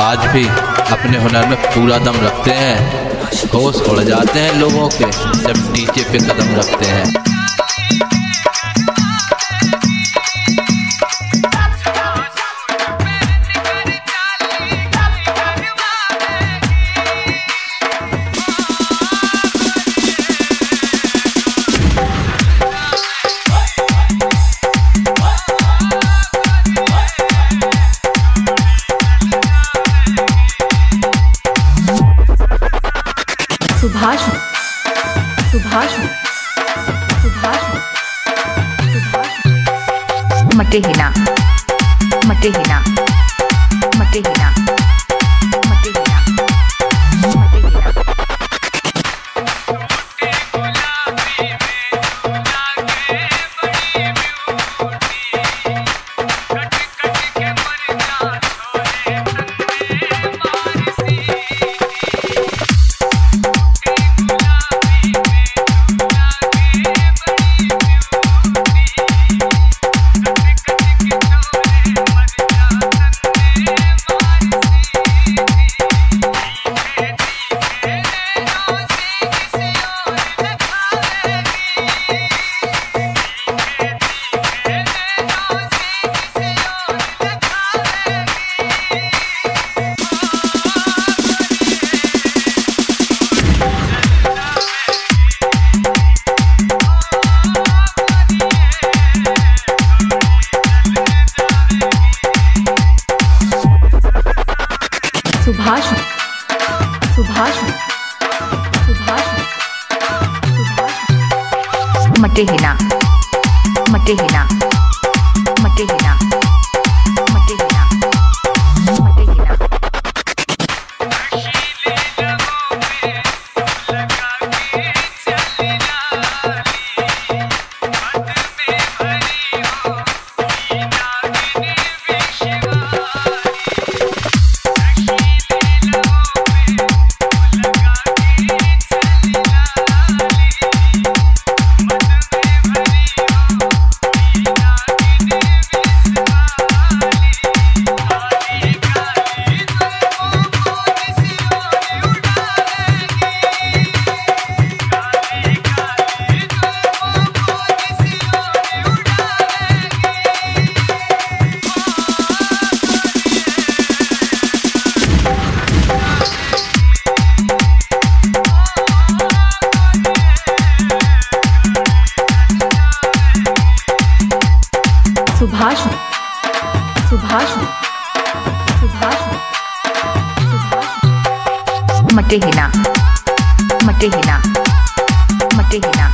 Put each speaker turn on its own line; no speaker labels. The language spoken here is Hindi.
आज भी अपने हुनर में पूरा दम रखते हैं। होश उड़ जाते हैं लोगों के जब नीचे पे कदम रखते हैं।
सुभाष सुभाष सुभाष सुभाष मटेहिना मटेहिना मटेहिना मटेहिना सुभाष सुभाष सुभाष सुभाष मटेहिना मटेहिना मटेहिना मटेहिना सुभाष सुभाष सुभाष सुभाष मटेहिना मटेहिना मटेहिना